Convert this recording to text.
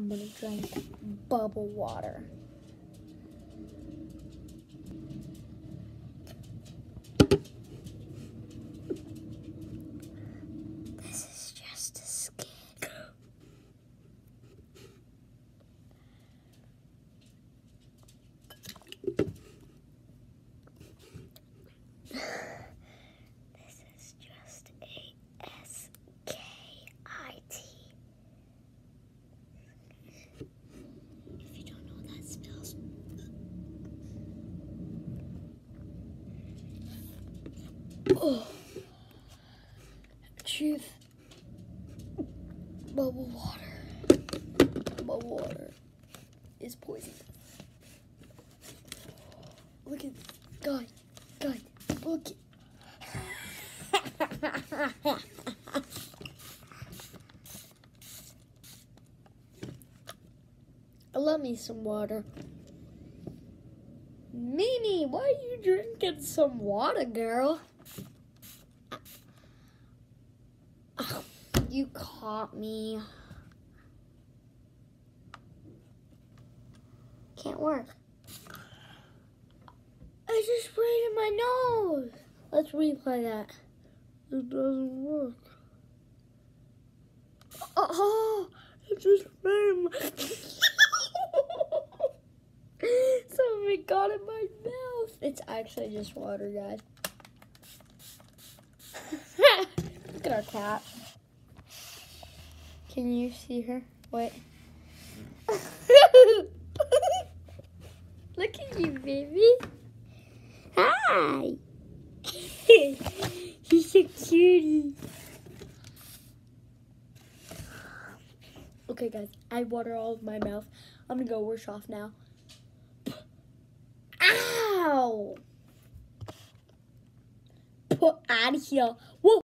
I'm gonna drink bubble water. This is just a skin. This is just a S K I T. If you don't know what that spells. Oh. Truth. Bubble water. Bubble water is poison. Look at guys, guys, look at I love me some water. Mimi, why are you drinking some water, girl? You caught me. Can't work. I just sprayed in my nose. Let's replay that. It doesn't work. Oh, it just sprayed in my... Something got in my mouth. It's actually just water, guys. Look at our cat. Can you see her? Wait. Look at you, baby. Hi. He's so cutie. Okay, guys, I water all of my mouth. I'm gonna go wash off now. Ow! Put out of here. Whoa.